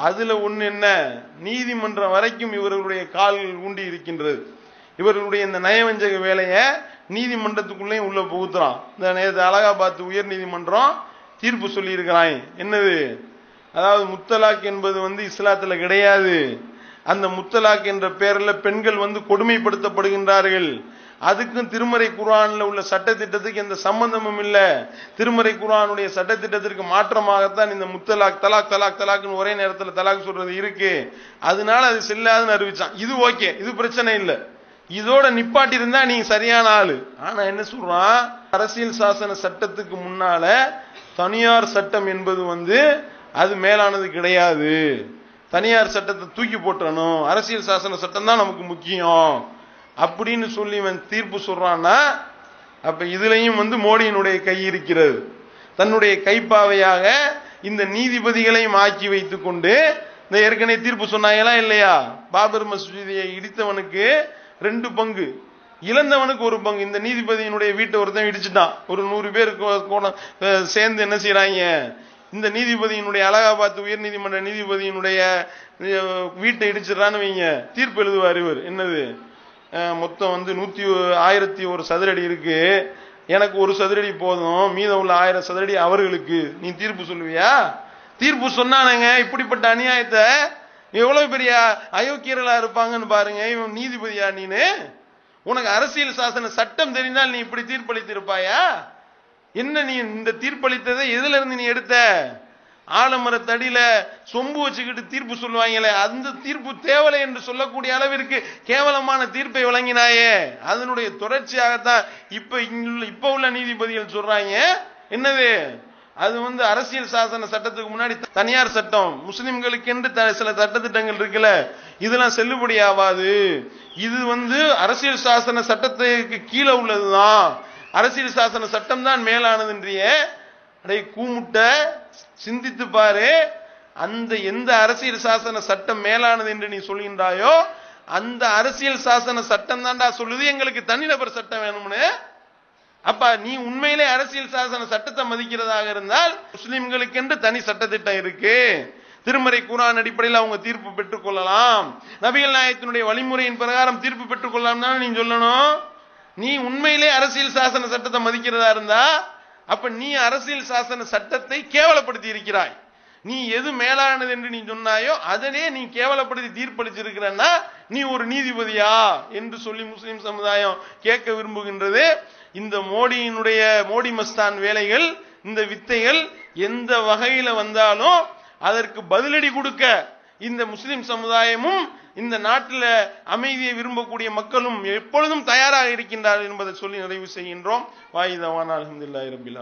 அதுல ஒண்ணு என்ன? நீதிமன்றம் வரைக்கும் இவர்களுடைய கால்கள் ஊண்டி இருக்கின்றது. இவர்களுடைய இந்த நயவஞ்சக வேலையை நீதிமன்றத்துக்குள்ளேயும் உள்ள புகுத்துறான். இந்த நேற்று அலகாபாத் உயர் நீதிமன்றம் தீர்ப்பு சொல்லியிருக்கிறான் என்னது? அதாவது முத்தலாக் என்பது வந்து இஸ்லாத்துல கிடையாது. அந்த முத்தலாக் என்ற பெயர்ல பெண்கள் வந்து கொடுமைப்படுத்தப்படுகின்றார்கள். அதுக்கும் திருமறை குரானில் உள்ள சட்டத்திட்டத்துக்கு எந்த சம்பந்தமும் இல்லை. திருமறை குர்ஆனுடைய சட்டத்திட்டத்திற்கு மாற்றமாகத்தான் இந்த முத்தலாக் தலாக் தலாக் தலாக்னு ஒரே நேரத்தில் தலாக் சொல்றது இருக்கு. அதனால அது செல்லாதுன்னு அறிவிச்சான். இது ஓகே இது பிரச்சனை இல்லை. இதோட நிப்பாட்டி இருந்தா நீங்க சரியான ஆளு. ஆனா என்ன சொல்றான்? அரசியல் சாசன சட்டத்துக்கு முன்னால தனியார் சட்டம் என்பது வந்து அது மேலானது கிடையாது. தனியார் சட்டத்தை தூக்கி போட்டணும். அரசியல் சாசன சட்டம் தான் நமக்கு முக்கியம். அப்படின்னு சொல்லி இவன் தீர்ப்பு சொல்றான்னா அப்ப இதுலயும் வந்து மோடியினுடைய கை இருக்கிறது. தன்னுடைய கைப்பாவையாக இந்த நீதிபதிகளையும் ஆக்கி வைத்துக் கொண்டு இந்த ஏற்கனவே தீர்ப்பு சொன்னாங்களா இல்லையா? பாபர் மசூதியை இடித்தவனுக்கு ரெண்டு பங்கு. இழந்தவனுக்கு ஒரு பங்கு. இந்த நீதிபதியினுடைய வீட்டை ஒருத்தன் இடிச்சுட்டான். ஒரு நூறு பேர் சேர்ந்து என்ன செய்யறாங்க இந்த நீதிபதியினுடைய அலகாபாத் உயர் நீதிமன்ற நீதிபதியினுடைய வீட்டை இடிச்சிடறான்னு வைங்க. தீர்ப்பு எழுதுவார் இவர். என்னது? மொத்தம் வந்து நூற்றி ஆயிரத்தி ஒரு சதுரடி இருக்கு. எனக்கு ஒரு சதுரடி போதும். மீதம் உள்ள ஆயிரம் சதுரடி அவர்களுக்கு. நீ தீர்ப்பு சொல்லுவியா? தீர்ப்பு சொன்னானுங்க. இப்படிப்பட்ட அநியாயத்தை எவ்வளவு பெரிய அயோக்கியர்களா இருப்பாங்கன்னு பாருங்க. இவன் நீதிபதியா நீனு? உனக்கு அரசியல் சாசன சட்டம் தெரிந்தால் நீ இப்படி தீர்ப்பளித்து இருப்பாயா என்ன நீ இந்த தீர்ப்பளித்ததை எதுல இருந்து நீ எடுத்த? ஆலமரத்தடியில் சொம்பு வச்சுக்கிட்டு தீர்ப்பு சொல்லுவாங்களே அந்த தீர்ப்பு தேவலை என்று சொல்லக்கூடிய அளவிற்கு கேவலமான தீர்ப்பை வழங்கினாயே. அதனுடைய தொடர்ச்சியாகத்தான் இப்ப இங்குள்ள இப்ப உள்ள நீதிபதிகள் சொல்றாங்க. என்னது? அது வந்து அரசியல் சாசன சட்டத்துக்கு முன்னாடி தனியார் சட்டம் முஸ்லிம்களுக்கென்று த- சில சட்டத்திட்டங்கள் இருக்குல்ல இதெல்லாம் செல்லுபடி ஆகாது. இது வந்து அரசியல் சாசன சட்டத்துக்கு கீழே உள்ளதுதான். அரசியல் சாசன சட்டம் தான் மேலானதுன்றிய அடே கூமுட்ட சிந்தித்து பாரு. அந்த எந்த அரசியல் சாசன சட்டம் மேலானது என்று நீ சொல்கின்றாயோ அந்த அரசியல் சாசன சட்டம் தான்டா சொல்லுது. எங்களுக்கு தனிநபர் சட்டம் வேணும்னு. அப்ப நீ உண்மையிலே அரசியல் சாசன சட்டத்தை மதிக்கிறதாக இருந்தால் முஸ்லிம்களுக்கென்று தனி சட்டத்திட்டம் இருக்கு. திருமறை குரான் அடிப்படையில் அவங்க தீர்ப்பு பெற்றுக் கொள்ளலாம். நபிகள் நாயகத்தினுடைய வழிமுறையின் பிரகாரம் தீர்ப்பு பெற்றுக் கொள்ளலாம் நீ சொல்லணும்? நீ உண்மையிலே அரசியல் சாசன சட்டத்தை மதிக்கிறதா இருந்தா அப்ப நீ அரசியல் சாசன சட்டத்தை கேவலப்படுத்தி இருக்கிறாய். நீ எது மேலானது என்று நீ சொன்னாயோ அதனே நீ கேவலப்படுத்தி தீர்ப்பளிச்சிருக்கிறன்னா நீ ஒரு நீதிபதியா என்று சொல்லி முஸ்லிம் சமுதாயம் கேட்க விரும்புகின்றது. இந்த மோடியினுடைய மோடி மஸ்தான் வேலைகள் இந்த வித்தைகள் எந்த வகையில வந்தாலும் அதற்கு பதிலடி கொடுக்க இந்த முஸ்லிம் சமுதாயமும் இந்த நாட்டில் அமைதியை விரும்பக்கூடிய மக்களும் எப்பொழுதும் தயாராக இருக்கின்றார்கள் என்பதை சொல்லி நிறைவு செய்கின்றோம். வாயுதவான் அலமதுல்லாஹி ரபில்